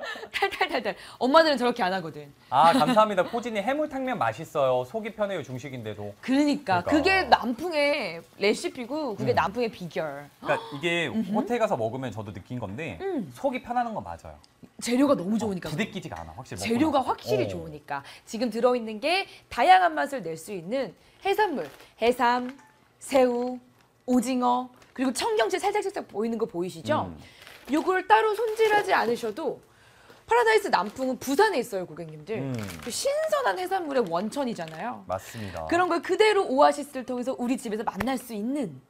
탈탈탈탈. 엄마들은 저렇게 안 하거든. 아 감사합니다. 포진이 해물탕면 맛있어요. 속이 편해요 중식인데도. 그러니까, 그러니까. 그게 남풍의 레시피고 그게 음. 남풍의 비결. 그러니까 이게 호텔 가서 먹으면 저도 느낀 건데 음. 속이 편하는 건 맞아요. 재료가 너무 좋으니까. 부대끼지가 않아 확실히. 먹고 재료가 나서. 확실히 어. 좋으니까 지금 들어있는 게 다양한 맛을 낼 수 있는 해산물, 해삼, 새우, 오징어 그리고 청경채 살짝살짝 보이는 거 보이시죠? 음. 요걸 따로 손질하지 않으셔도 파라다이스 남풍은 부산에 있어요, 고객님들. 음. 그 신선한 해산물의 원천이잖아요. 맞습니다. 그런 걸 그대로 오아시스를 통해서 우리 집에서 만날 수 있는.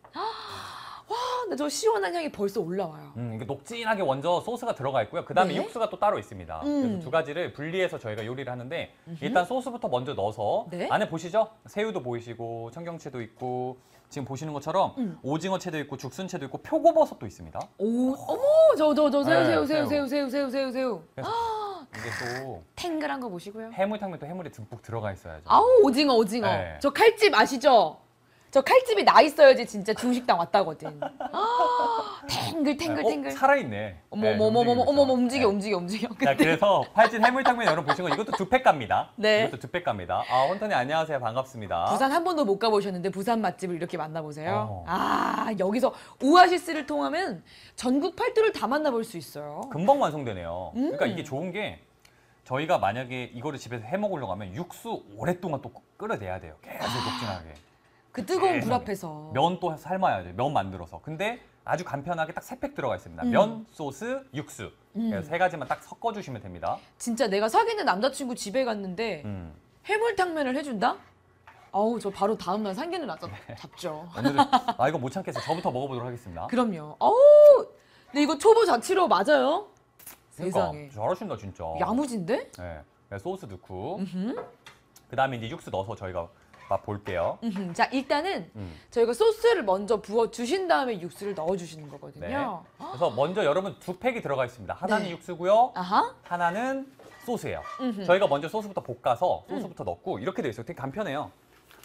와, 나저 시원한 향이 벌써 올라와요. 음, 이게 녹진하게 먼저 소스가 들어가 있고요. 그 다음에 네. 육수가 또 따로 있습니다. 음. 그래서 두 가지를 분리해서 저희가 요리를 하는데 일단 소스부터 먼저 넣어서 네. 안에 보시죠? 새우도 보이시고 청경채도 있고 지금 보시는 것처럼 음. 오징어채도 있고 죽순채도 있고 표고버섯도 있습니다. 오, 어머, 저, 저, 저, 새우, 네, 새우, 새우, 새우. 새우, 새우, 새우, 새우, 새우. 그래서 이게 또 탱글한 거 보시고요. 해물탕면 또 해물이 듬뿍 들어가 있어야죠. 아우 오징어 오징어. 네. 저 칼집 아시죠? 저 칼집이 나 있어야지 진짜 중식당 왔다거든. 아, 탱글 탱글 어, 탱글. 살아있네. 어머 네, 어머 어머 어머 어머 있어요. 움직여 네. 움직여 움직여. 자, 그래서 팔진 해물탕면 여러분 보시는 거 이것도 두팩 갑니다. 네. 이것도 두팩 갑니다. 아, 헌터님 안녕하세요. 반갑습니다. 부산 한 번도 못 가보셨는데 부산 맛집을 이렇게 만나보세요. 어. 아 여기서 오아시스를 통하면 전국 팔도를 다 만나볼 수 있어요. 금방 완성되네요. 음. 그러니까 이게 좋은 게 저희가 만약에 이거를 집에서 해 먹으려고 하면 육수 오랫동안 또 끓여내야 돼요. 계속 녹진하게. 그 뜨거운 불 세상에. 앞에서. 면 또 삶아야 돼요. 면 만들어서. 근데 아주 간편하게 딱 세 팩 들어가 있습니다. 음. 면, 소스, 육수. 음. 그래서 세 가지만 딱 섞어주시면 됩니다. 진짜 내가 사귀는 남자친구 집에 갔는데 음. 해물탕면을 해준다? 아우 저 바로 다음날 상견례 나자 잡죠. 오늘은 아 이거 못 참겠어요. 저부터 먹어보도록 하겠습니다. 그럼요. 어우, 근데 이거 초보 자취로 맞아요? 그러니까 세상에. 잘하신다 진짜. 야무진데? 네. 소스 넣고 음흠. 그다음에 이제 육수 넣어서 저희가 맛 볼게요. 음흠. 자 일단은 음. 저희가 소스를 먼저 부어 주신 다음에 육수를 넣어 주시는 네. 거거든요. 그래서 먼저 여러분 두 팩이 들어가 있습니다. 하나는 네. 육수고요. 아하. 하나는 소스예요. 음흠. 저희가 먼저 소스부터 볶아서 소스부터 넣고 이렇게 돼 있어요. 되게 간편해요.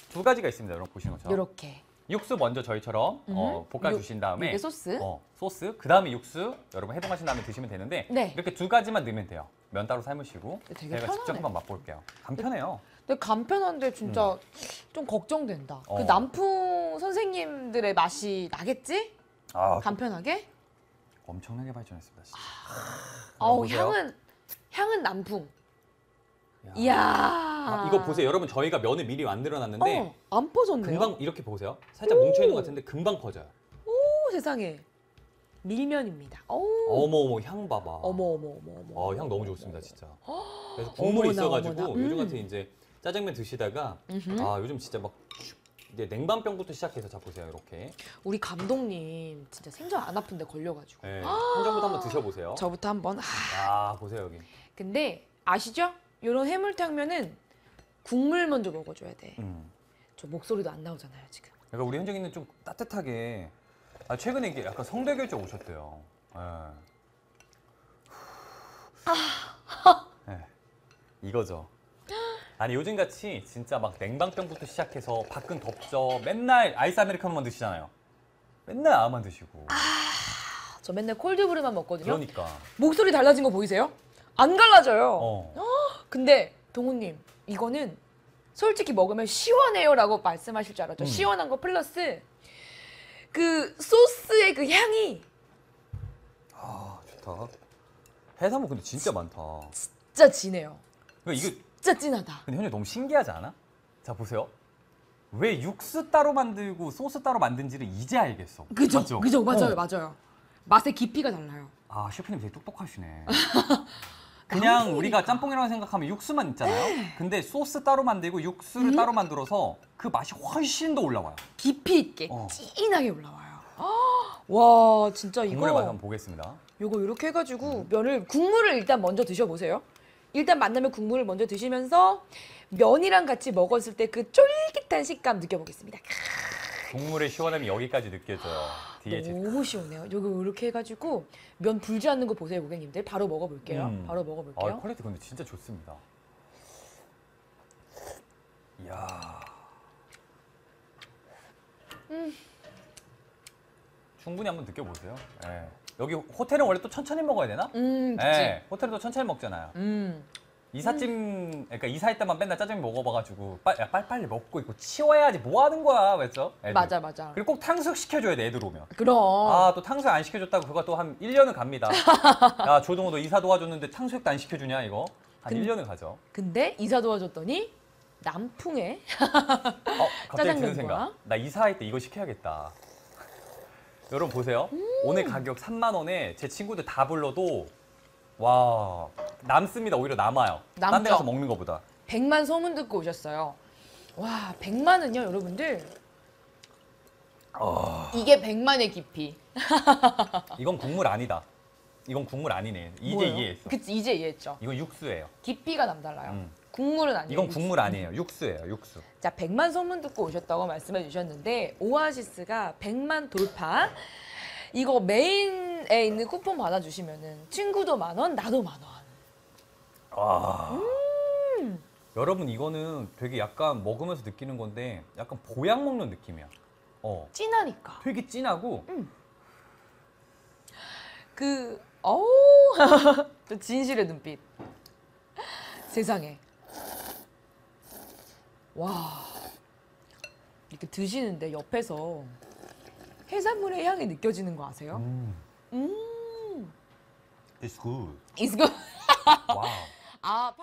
두 가지가 있습니다. 여러분 보시는 것처럼. 요렇게. 육수 먼저 저희처럼 어, 음. 볶아 요- 주신 다음에 이게 소스. 어, 소스 그 다음에 육수 여러분 해동하신 다음에 드시면 되는데 네. 이렇게 두 가지만 넣으면 돼요. 면 따로 삶으시고 되게 제가 직접 편하네. 한번 맛볼게요. 간편해요. 근데 간편한데 진짜 좀 걱정된다. 음. 어. 그 남풍 선생님들의 맛이 나겠지? 아, 간편하게? 엄청나게 발전했습니다. 진짜. 아우 보세요. 향은 향은 남풍. 야. 이야. 아, 이거 보세요. 여러분 저희가 면을 미리 만들어 놨는데 어, 안 퍼졌네요. 금방 이렇게 보세요. 살짝 뭉쳐 있는 것 같은데 금방 퍼져요. 오, 세상에. 밀면입니다. 오. 어머 어머 향 봐봐. 어머 어머 어머 어머. 어, 향 너무 좋습니다, 진짜. 그래서 국물이 어머나, 있어가지고 어머나. 요즘 음. 같은 이제 짜장면 드시다가 음흠. 아 요즘 진짜 막 이제 냉방병부터 시작해서 자 보세요 이렇게 우리 감독님 진짜 생전 안 아픈데 걸려가지고. 네, 한정부터 한번 드셔보세요. 저부터 한번. 아, 아 보세요 여기. 근데 아시죠? 이런 해물탕면은 국물 먼저 먹어줘야 돼. 음. 저 목소리도 안 나오잖아요 지금. 그러니까 우리 현정이는 좀 따뜻하게. 아 최근에 이게 약간 성대결절 오셨대요. 예. 네. 이거죠. 아니 요즘 같이 진짜 막 냉방병부터 시작해서 밖은 덥죠. 맨날 아이스 아메리카노만 드시잖아요. 맨날 아만 드시고. 저 맨날 콜드브루만 먹거든요. 그러니까. 목소리 달라진 거 보이세요? 안 갈라져요. 어. 근데 동훈님 이거는 솔직히 먹으면 시원해요라고 말씀하실 줄 알았죠. 음. 시원한 거 플러스 그 소스의 그 향이 아 좋다. 해산물 근데 진짜 많다. 진짜 진해요. 그러니까 이게 진짜 진하다. 근데 현재 너무 신기하지 않아? 자 보세요. 왜 육수 따로 만들고 소스 따로 만든지를 이제 알겠어. 그죠? 맞죠? 그죠? 맞아요, 어. 맞아요. 맛의 깊이가 달라요. 아 셰프님 되게 똑똑하시네. 그냥 우리가 짬뽕이라고 생각하면 육수만 있잖아요. 근데 소스 따로 만들고 육수를 음? 따로 만들어서 그 맛이 훨씬 더 올라와요. 깊이 있게 어. 진하게 올라와요. 와 진짜 국물의 맛 이거 한번 보겠습니다. 요거 이렇게 해가지고 면을 국물을 일단 먼저 드셔보세요. 일단 만나면 국물을 먼저 드시면서 면이랑 같이 먹었을 때 그 쫄깃한 식감 느껴보겠습니다. 국물의 시원함이 여기까지 느껴져요. 뒤에 너무 시원해요. 요거 이렇게 해가지고 면 불지 않는 거 보세요, 고객님들. 바로 먹어볼게요. 음. 바로 아, 먹어볼게요. 퀄리티 근데 진짜 좋습니다. 이야. 음. 충분히 한번 느껴보세요. 예. 여기 호텔은 원래 또 천천히 먹어야 되나? 음, 그치. 네, 호텔은 또 천천히 먹잖아요. 음. 이삿짐, 그러니까 이사할 때만 맨날 짜장면 먹어봐가지고 빨, 야, 빨리빨리 먹고 이거 치워야지 뭐 하는 거야, 그랬죠? 애들. 맞아, 맞아. 그리고 꼭 탕수육 시켜줘야 돼, 애들 오면. 그럼. 아, 또 탕수육 안 시켜줬다고 그거 또 한 1년은 갑니다. 야, 조동호 너 이사 도와줬는데 탕수육도 안 시켜주냐, 이거? 한 근- 1년은 가죠. 근데 이사 도와줬더니 남풍에 어, 갑자기 드는 짜장면 생각. 나 이사할 때 이거 시켜야겠다. 여러분 보세요. 음. 오늘 가격 3만 원에 제 친구들 다 불러도 와 남습니다. 오히려 남아요. 딴 데 남죠. 가서 먹는 것보다. 100만 소문 듣고 오셨어요. 와, 100만은요, 여러분들. 이게 100만의 깊이. 이건 국물 아니다. 이건 국물 아니네. 이제 뭐예요? 이해했어. 그치, 이제 이해했죠. 이건 육수예요. 깊이가 남달라요. 음. 국물은 아니에요. 이건 국물 아니에요. 육수예요. 육수. 자, 100만 소문 듣고 오셨다고 말씀해 주셨는데 오아시스가 100만 돌파. 이거 메인에 있는 쿠폰 받아 주시면은 친구도 만 원, 나도 만 원. 아. 음. 여러분 이거는 되게 약간 먹으면서 느끼는 건데 약간 보약 먹는 느낌이야. 어. 찐하니까. 되게 진하고 그 어우. 저 진실의 눈빛. 세상에. 와. 이렇게 드시는데 옆에서 해산물의 향이 느껴지는 거 아세요? 음. 음. It's good. It's good. 와우. 아, 파-